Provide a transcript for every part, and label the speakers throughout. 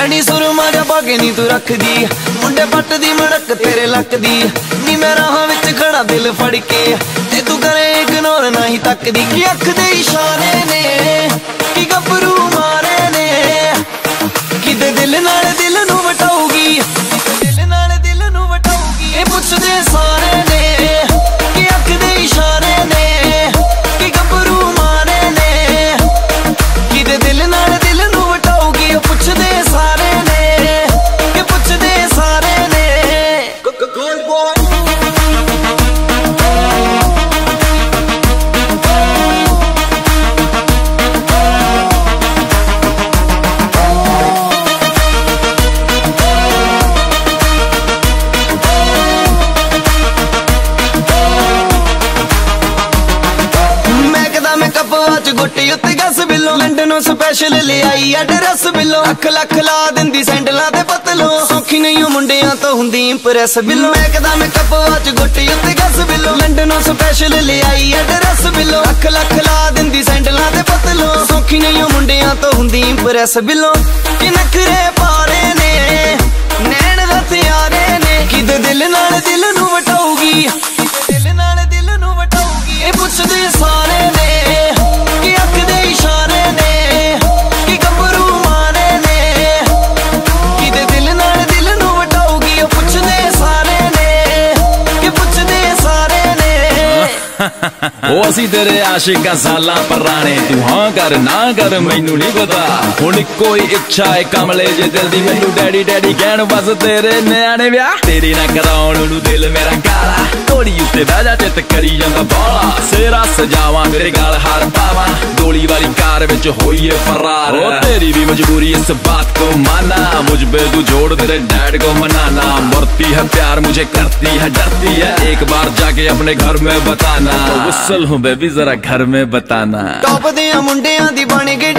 Speaker 1: ਕੇ ਨਹੀਂ ਤੂੰ ਰੱਖਦੀ ਮੁੰਡੇ ਪੱਟ ਦੀ ਮੜਕ ਤੇਰੇ ਲੱਕ ਦੀ ਨੀ ਮੈਂ ਰਾਹਾਂ ਵਿੱਚ ਖੜਾ ਦਿਲ ਫੜ ਕੇ ਤੇ ਤੂੰ ਕਰੇ ਇਗਨੋਰ ਨਹੀਂ ਤੱਕਦੀ। ਕੀ ਅੱਖ ਦੇ ਇਸ਼ਾਰੇ ਨੇ? ਕੀ ਗੱਭਰੂ ਮਾਰੇ ਚ ਗੁੱਟੀ ਉੱਤੇ ਗਸ ਬਿੱਲੋ ਲੰਡਨੋਂ ਸਪੈਸ਼ਲ ਲਿਆਈ ਐਡਰੈਸ ਬਿੱਲੋ ਅੱਖ ਲੱਖ ਲਾ ਦਿੰਦੀ ਸੈਂਡਲਾਂ ਤੇ ਪਤਲੋ। ਸੌਖੀ ਨਹੀਂ ਉਹ ਮੁੰਡਿਆਂ ਤੋਂ ਹੁੰਦੀ ਇੰਪ੍ਰੈਸ ਬਿੱਲੋ। ਮੈਂ ਕਦਾ ਮੈਂ ਗੁੱਟੀ ਉੱਤੇ ਗਸ ਬਿੱਲੋ। ਲੰਡਨੋਂ ਸਪੈਸ਼ਲ ਲਿਆਈ ਐਡਰੈਸ ਬਿੱਲੋ। ਅੱਖ ਲੱਖ ਲਾ ਦਿੰਦੀ ਸੈਂਡਲਾਂ ਤੇ ਪਤਲੋ। ਸੌਖੀ ਨਹੀਂ ਉਹ ਮੁੰਡਿਆਂ ਤੋਂ ਹੁੰਦੀ ਇੰਪ੍ਰੈਸ ਬਿੱਲੋ। ਕਿ ਨਖਰੇ ਉਹ
Speaker 2: ਅਸੀਂ ਤੇਰੇ ਆਸ਼ਿਕਾਂ ਸਾਲਾਂ ਪੁਰਾਣੇ। ਤੂੰ ਹਾਂ ਕਰ, ਨਾ ਕਰ, ਮੈਨੂੰ ਨਹੀਂ ਪਤਾ। ਹੁਣ ਕੋਈ ਇੱਛਾ ਹੈ ਕਮਲੇ ਜੇ ਦਿਲ ਦੀ, ਮੈਨੂੰ ਡੈਡੀ ਡੈਡੀ ਕਹਿਣ, ਬਸ ਤੇਰੇ ਨਿਆਣੇ ਵਿਆਹ। ਤੇਰੀ ਨਾ ਕਰਾਉਣ ਨੂੰ ਦਿਲ ਮੇਰਾ ਕਾਲਾ ਢੋਲੀ ਉੱਤੇ ਬਹਿ ਜਾ, ਚਿੱਤ ਕਰੀ ਜਾਂਦਾ ਬਾਲਾ। ਸੇਰਾ ਸਜਾਵਾਂ ਤੇਰੇ ਗਾਲ ਹਾਰ ਪਾਵਾਂ। ਢੋਲੀ ਵਾਲੀ ਕਾਰ ਵਿੱਚ ਹੋਈਏ ਫਰਾਰ ਉਹ ਤੇਰੀ ਵੀ ਮਜਬੂਰੀ ਇਸ ਬਾਤ को माना मुझ पे तू जोड़ तेरे डैड को मनाना मरती है प्यार मुझे करती है डरती है एक बार जाके अपने घर में बताना गुस्सल हूँ बेबी जरा घर में बताना
Speaker 1: ਟੌਪ ਦੇ ਮੁੰਡਿਆਂ ਦੀ ਬਣ ਗਈ ਡਰੀਮ ਕੁੜੀ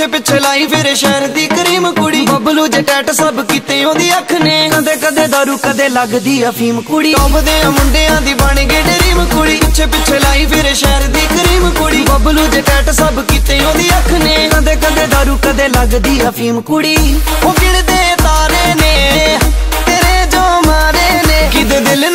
Speaker 1: ਪਿੱਛੇ ਪਿੱਛੇ ਲਾਈ ਫਿਰੇ ਸ਼ਹਿਰ ਦੀ ਕਰੀਮ ਕੁੜੀ। ਬੱਬਲੂ ਜਟੈਟ ਸਭ ਕੀਤੇ, ਉਹਦੀ ਅੱਖ ਨੇ। ਕਦੇ ਕਦੇ ਦਾਰੂ, ਕਦੇ ਲੱਗਦੀ ਅਫੀਮ ਕੁੜੀ। ਟੌਪਦੇ ਆ ਮੁੰਡਿਆਂ ਦੀ ਬਣ ਗਏ ਡਰੀਮ ਕੁੜੀ। ਪਿੱਛੇ ਪਿੱਛੇ ਲਾਈ ਫੇਰੇ ਸ਼ਹਿਰ ਦੀ ਕਰੀਮ ਕੁੜੀ। ਬੱਬਲੂ ਜਟੈਟ ਸਭ ਕੀਤੇ, ਉਹਦੀ ਅੱਖ ਨੇ। ਕਦੇ ਕਦੇ ਦਾਰੂ, ਕਦੇ ਲੱਗਦੀ ਅਫੀਮ ਕੁੜੀ। ਉਹ ਗਿਣਦੇ ਤਾਰੇ ਨੇ, ਤੇਰੇ ਜੋ ਮਾਰੇ ਨੇ। ਕਿਤੇ ਦਿਲ